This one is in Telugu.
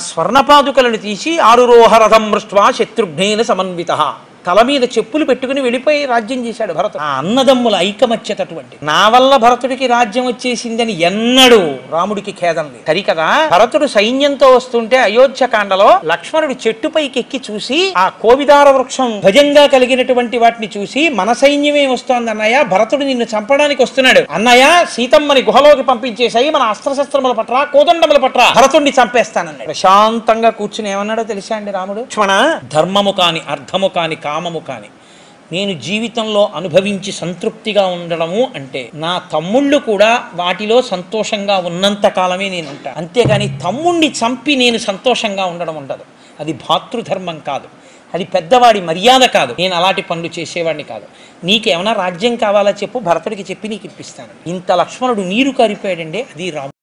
స్వర్ణపాదుకలను తీసి ఆరురోహరథం మృష్వా శత్రుఘ్నేన సమన్విత. తల మీద చెప్పులు పెట్టుకుని వెళ్ళిపోయి రాజ్యం చేశాడు భరతుడు. ఆ అన్నదమ్ముల ఐకమత్యతటువంటి. నా వల్ల భరతుడికి రాజ్యం వచ్చేసిందని ఎన్నడూ రాముడికి ఖేదం లేదు. సరికదా భరతుడు సైన్యంతో వస్తుంటే అయోధ్య కాండలో లక్ష్మణుడు చెట్టుపైకి ఎక్కి చూసి ఆ కోవిదార వృక్షం భుజంగా కలిగినటువంటి వాటిని చూసి మన సైన్యమే వస్తోంది అన్నయ్య భరతుడు నిన్ను చంపడానికి వస్తున్నాడు. అన్నయ్య సీతమ్మని గుహలోకి పంపించేశాయి మన అస్త్రశస్త్రముల పట్ల కోదండముల పట్ల భరతుడిని చంపేస్తానన్నాడు. ప్రశాంతంగా కూర్చుని ఏమన్నాడో తెలుసా అండి రాముడు? లక్ష్మణ ధర్మము కాని అర్థము కాని కామము కానీ. నేను జీవితంలో అనుభవించి సంతృప్తిగా ఉండడము అంటే నా తమ్ముళ్ళు కూడా వాటిలో సంతోషంగా ఉన్నంత కాలమే నేను ఉంటాను అంతేగాని తమ్ముణ్ణి చంపి నేను సంతోషంగా ఉండడం ఉండదు. అది భాతృధర్మం కాదు. అది పెద్దవాడి మర్యాద కాదు. నేను అలాంటి పనులు చేసేవాడిని కాదు. నీకేమైనా రాజ్యం కావాలా చెప్పు భరతుడికి చెప్పి నీకు ఇప్పిస్తాను. ఇంత లక్ష్మణుడు నీరు కారిపోయాడండి అది రాము